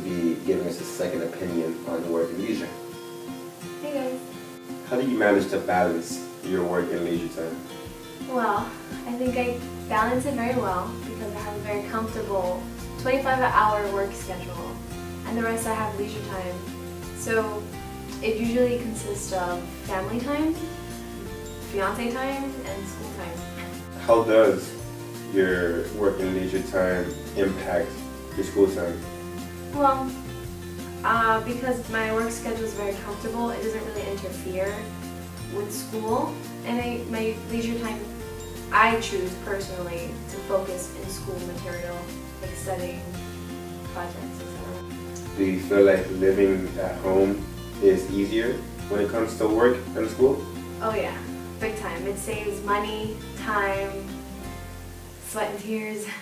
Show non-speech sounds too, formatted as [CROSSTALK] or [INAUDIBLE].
be giving us a second opinion on work and leisure. Hey guys. How do you manage to balance your work and leisure time? Well, I think I balance it very well because I have a very comfortable 25 hour work schedule and the rest I have leisure time. So it usually consists of family time, fiance time, and school time. How does your work and leisure time impact your school time? Well, uh, because my work schedule is very comfortable, it doesn't really interfere with school, and I, my leisure time, I choose personally to focus in school material, like studying projects, etc. Do you feel like living at home is easier when it comes to work and school? Oh yeah, big time. It saves money, time, sweat and tears. [LAUGHS]